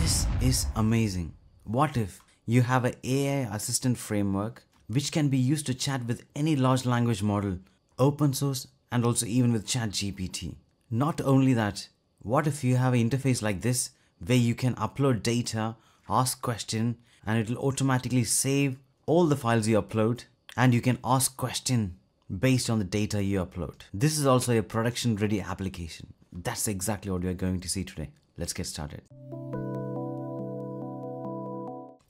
This is amazing. What if you have an AI assistant framework which can be used to chat with any large language model, open source, and also even with ChatGPT? Not only that, what if you have an interface like this where you can upload data, ask question, and it will automatically save all the files you upload and you can ask question based on the data you upload. This is also a production ready application. That's exactly what are going to see today. Let's get started.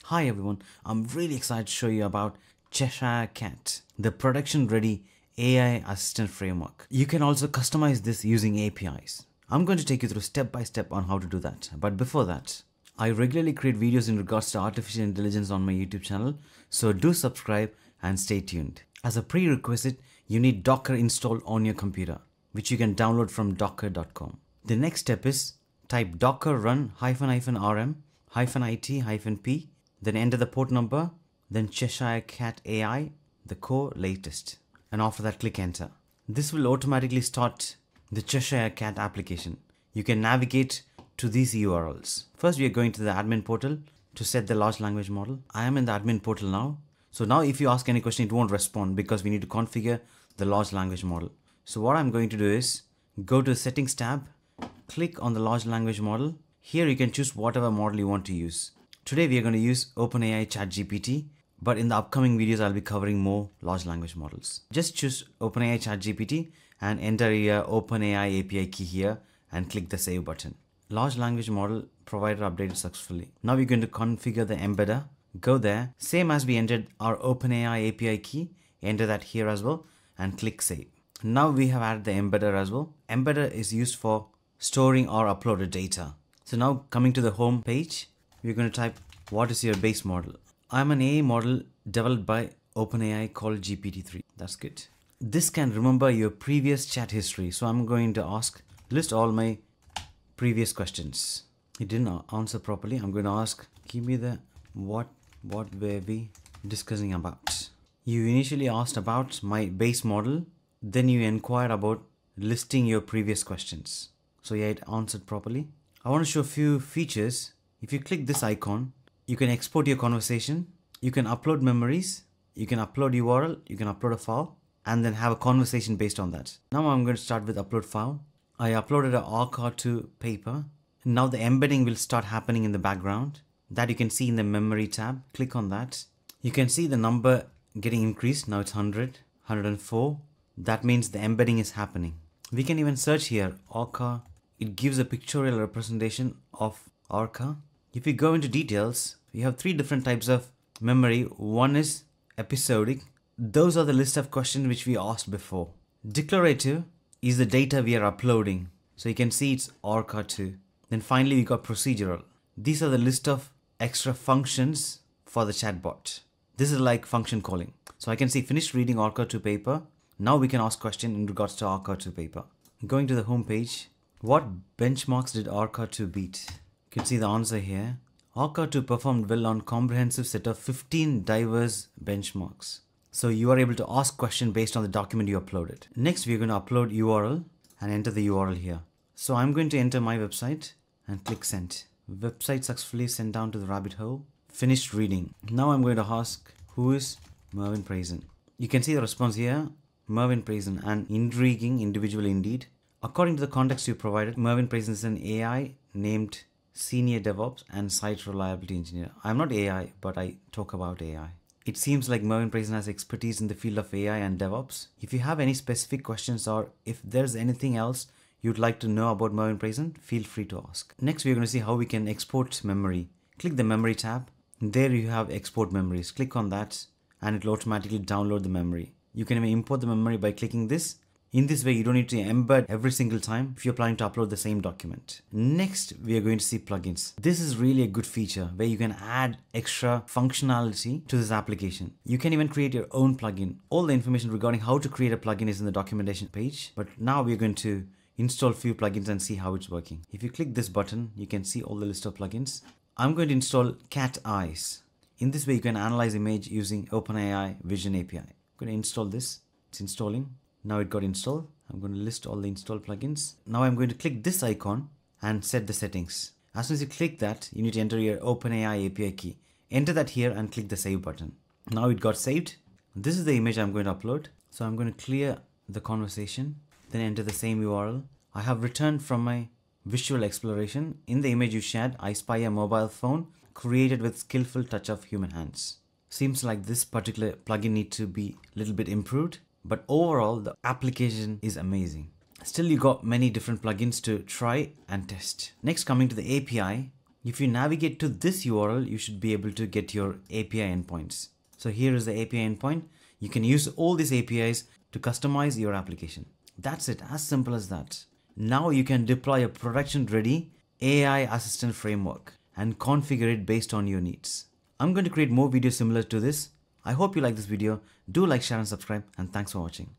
Hi everyone, I'm really excited to show you about Cheshire Cat, the production ready AI assistant framework. You can also customize this using APIs. I'm going to take you through step by step on how to do that. But before that, I regularly create videos in regards to artificial intelligence on my YouTube channel, so do subscribe and stay tuned. As a prerequisite, you need Docker installed on your computer, which you can download from docker.com. The next step is type docker run hyphen hyphen rm hyphen it hyphen p then enter the port number, then Cheshire Cat AI, the core latest. And after that, click enter. This will automatically start the Cheshire Cat application. You can navigate to these URLs. First, we are going to the admin portal to set the large language model. I am in the admin portal now. So now if you ask any question, it won't respond because we need to configure the large language model. So what I'm going to do is go to the settings tab, click on the large language model. Here you can choose whatever model you want to use. Today we are going to use OpenAI ChatGPT, but in the upcoming videos I'll be covering more large language models. Just choose OpenAI ChatGPT and enter your OpenAI API key here and click the save button. Large language model provider updated successfully. Now we're going to configure the embedder. Go there, same as we entered our OpenAI API key, enter that here as well and click save. Now we have added the embedder as well. Embedder is used for storing or uploaded data. So now coming to the home page, we're going to type what is your base model. I'm an AI model developed by OpenAI called GPT-3. That's good. This can remember your previous chat history. So I'm going to ask, list all my previous questions. It didn't answer properly. I'm going to ask, give me the what, what were we discussing about? You initially asked about my base model. Then you inquired about listing your previous questions. So yeah, it answered properly. I want to show a few features if you click this icon, you can export your conversation, you can upload memories, you can upload URL, you can upload a file, and then have a conversation based on that. Now I'm going to start with upload file. I uploaded a R-Car2 paper. Now the embedding will start happening in the background. That you can see in the memory tab. Click on that. You can see the number getting increased. Now it's 100, 104. That means the embedding is happening. We can even search here, R-Car. It gives a pictorial representation of R-Car. If we go into details, we have three different types of memory. One is episodic. Those are the list of questions which we asked before. Declarative is the data we are uploading. So you can see it's R-Car2. Then finally we got procedural. These are the list of extra functions for the chatbot. This is like function calling. So I can see finished reading R-Car2 paper. Now we can ask question in regards to R-Car2 paper. Going to the home page, what benchmarks did R-Car2 beat? You can see the answer here. R-Car2 performed well on comprehensive set of 15 diverse benchmarks. So you are able to ask question based on the document you uploaded. Next, we're going to upload URL and enter the URL here. So I'm going to enter my website and click send. Website successfully sent down to the rabbit hole. Finished reading. Now I'm going to ask who is Mervin Praison. You can see the response here. Mervin Praison, an intriguing individual indeed. According to the context you provided, Mervin Praison is an AI named senior DevOps and site reliability engineer. I'm not AI, but I talk about AI. It seems like Mervin Praison has expertise in the field of AI and DevOps. If you have any specific questions or if there's anything else you'd like to know about Mervin Praison, feel free to ask. Next, we're going to see how we can export memory. Click the memory tab. There you have export memories. Click on that and it will automatically download the memory. You can even import the memory by clicking this in this way, you don't need to embed every single time if you're planning to upload the same document. Next, we are going to see plugins. This is really a good feature where you can add extra functionality to this application. You can even create your own plugin. All the information regarding how to create a plugin is in the documentation page, but now we're going to install few plugins and see how it's working. If you click this button, you can see all the list of plugins. I'm going to install Cat Eyes. In this way, you can analyze image using OpenAI Vision API. I'm going to install this. It's installing. Now it got installed. I'm going to list all the installed plugins. Now I'm going to click this icon and set the settings. As soon as you click that, you need to enter your OpenAI API key. Enter that here and click the save button. Now it got saved. This is the image I'm going to upload. So I'm going to clear the conversation, then enter the same URL. I have returned from my visual exploration. In the image you shared, I spy a mobile phone created with skillful touch of human hands. Seems like this particular plugin needs to be a little bit improved, but overall the application is amazing. Still you got many different plugins to try and test. Next coming to the API, if you navigate to this URL, you should be able to get your API endpoints. So here is the API endpoint. You can use all these APIs to customize your application. That's it, as simple as that. Now you can deploy a production ready AI assistant framework and configure it based on your needs. I'm going to create more videos similar to this. I hope you like this video. Do like, share and subscribe and thanks for watching.